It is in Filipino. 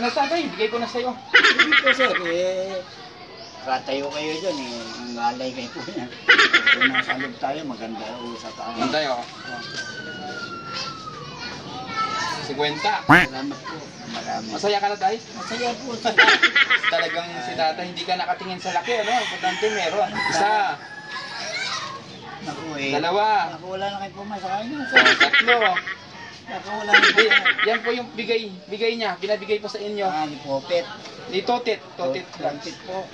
na tatay, bigay ko na sa'yo. Hindi po sir, eh, katayo kayo dyan eh, ang alay kayo po yan. Kung nasa loob tayo, maganda o sa taas. Yan tayo. 50. Salamat po, marami. Masaya ka na tayo? Masaya po. Talagang si tata, hindi ka nakatingin sa laki, ano? Importante meron. Isa, Naku eh. dalawa, Naku, wala na kayo pumasok sa kanya o, sir. tatlo. Yan po yung bigay, bigay niya, binabigay po sa inyo. Ah, ni Popet. Ni Totit, Totit lang. Totit po.